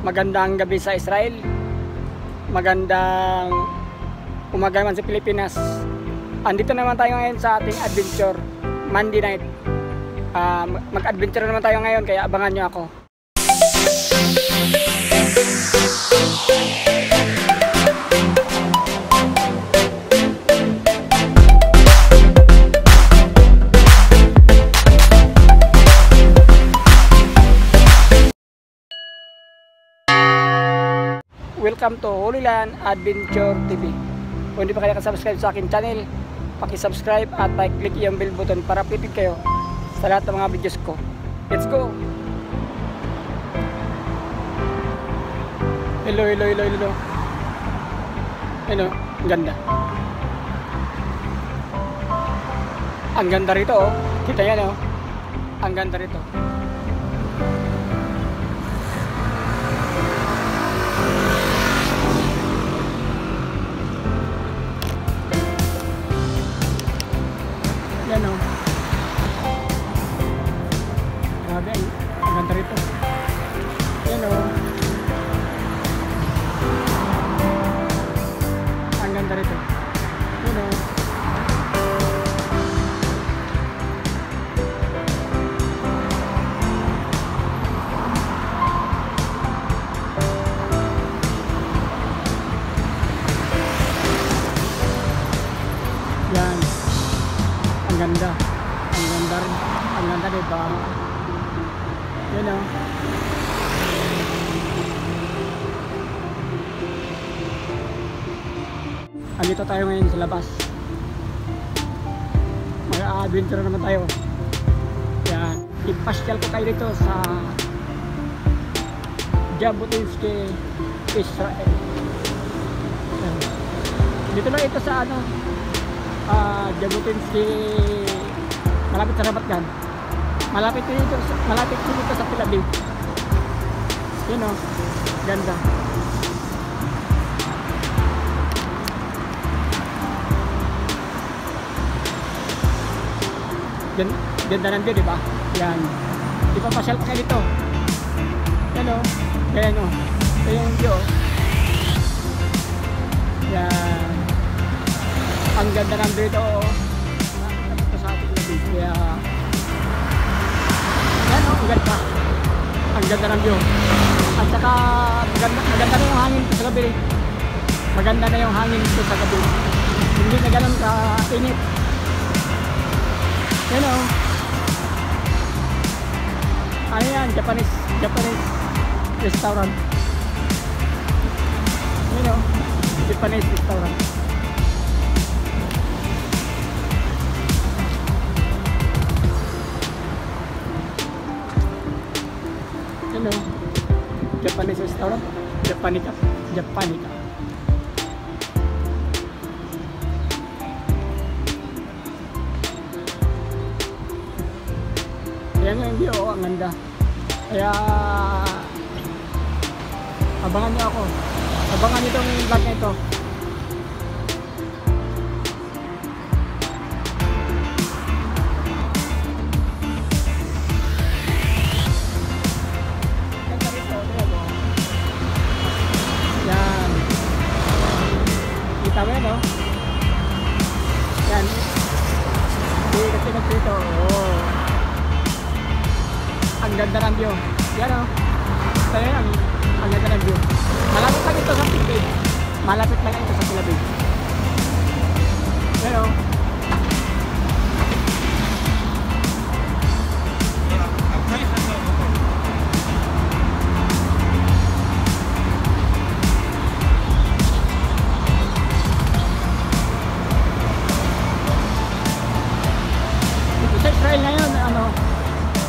Magandang gabi sa Israel. Magandang umaga naman sa Pilipinas. Andito naman tayo ngayon sa ating adventure Monday night. Ah, mag-adventure naman tayo ngayon kaya abangan nyo ako. Welcome to Holy Land Adventure TV. Kung hindi pa kayo nakasubscribe sa akin channel, paki-subscribe at i-click yung bell button para updated kayo sa lahat ng mga videos ko. Let's go! Hello, hello, hello, hello. Hello, ang ganda. Ang ganda rito oh. Kita yan oh. Ang ganda rito. Yan o. Grabe, ang, ang ganda rito. Yan o. Ang ganda rito. Ganda. Ang ganda rin. Ang ganda diba? Yan o. Andito tayo ngayon sa labas. Mag-adventure naman tayo. Yan. Ipasyal ko kayo dito sa Jabotinsky, Israel. Dito lang ito sa ano, uh, Jabotinsky malapit sa Rabatgan malapit dito sa- malapit dito sa Aviv yun o ganda. Gan- ganda ng view diba yan. Ipapasyal pa kayo dito. Yan o yan o ito yung view o yan. Ang ganda ng dito oh. Labi. Kaya yan oh, ang ganda. Ang ganda ng view. At saka maganda, maganda na yung hangin sa gabi. Maganda na yung hangin dito sa gabi. Hindi na ganun ka init. Yan oh. Ano yan? Japanese, Japanese restaurant. Yan oh. Japanese restaurant. Japanica. Japanica. Ayan yung view, oh, ang ganda. Kaya abangan niyo ako. Abangan niyo itong vlog na ito. Kita mo yan, oh. Yan. Hindi kasi dito. Oh. Ang ganda ng view. Yan, oh. Ito yan, ang, ang ganda ng view. Malapit lang ito sa Pilipid. Malapit lang ito sa Pilipid. Sa Israel ngayon, ano,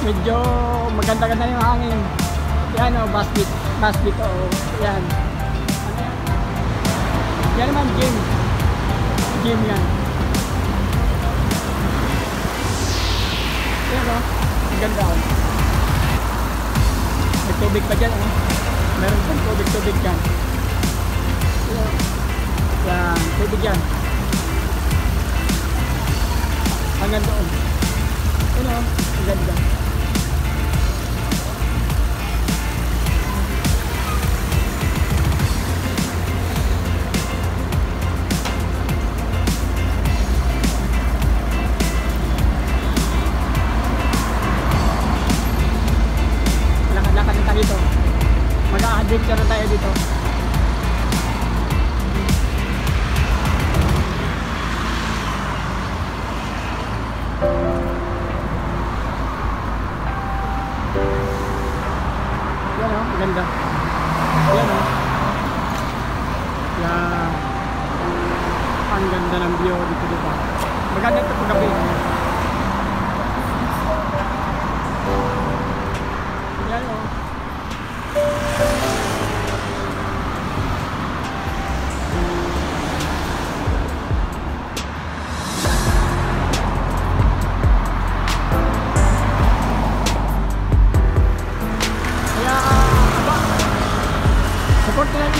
medyo maganda-ganda yung hangin. Yan o, oh, basket, basket o, oh, yan. Yan? Naman, gym. Gym yan. Yan o, ang ganda o. May tubig pa dyan o. Meron pang tubig-tubig dyan. Yan, tubig yan. Hanggang doon. Yan o, ang ganda.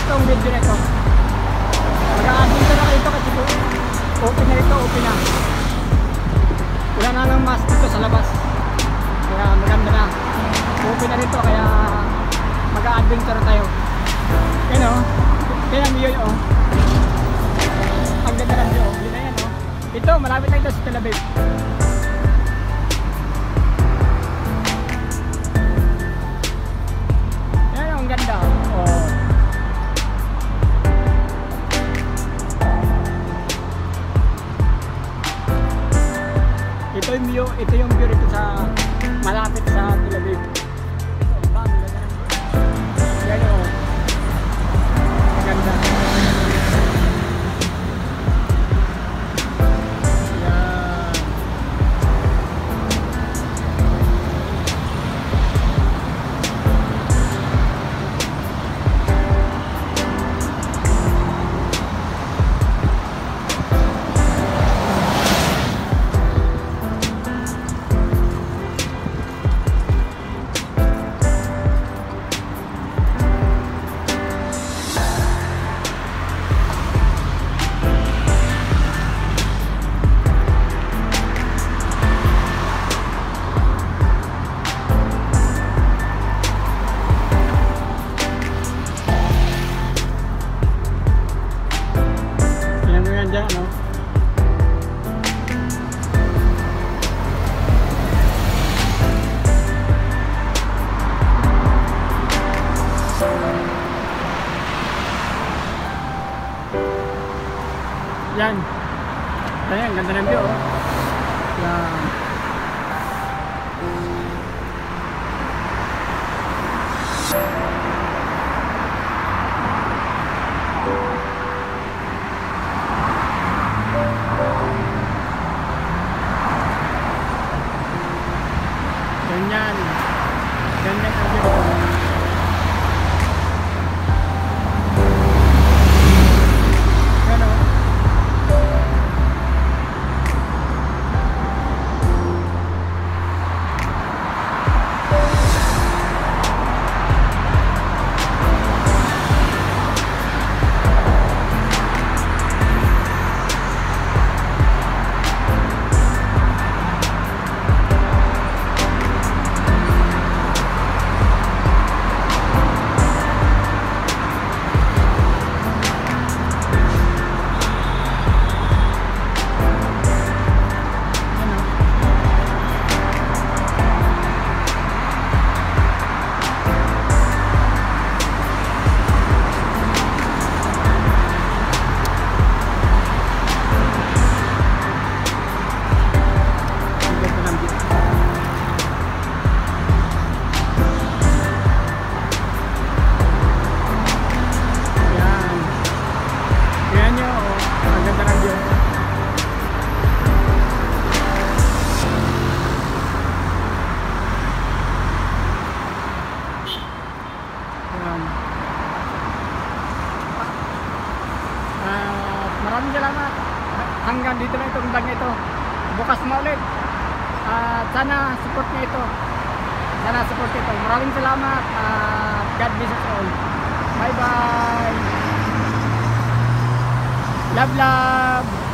Itong video na ito. Mag-a-admin na kayo kasi open na ito, open na. Wala na lang mask dito sa labas. Kaya maganda na. Open na rito kaya mag-a-adventure tayo. Yan o. Kaya ang yun o. Ang ganda ng view. Yun na yan o. Ito, malapit na ito sa Tel. Ito yung view, ito yung view dito sa malapit sa Tel Aviv. Ito, bang, ganda. Yan o. Ang Ganda. Ayan, ganda salamat. Hanggang dito na itong vlog ito. Bukas na ulit. At sana support niyo ito. Sana support ito. Maraming salamat. At God bless us all. Bye bye. Love love.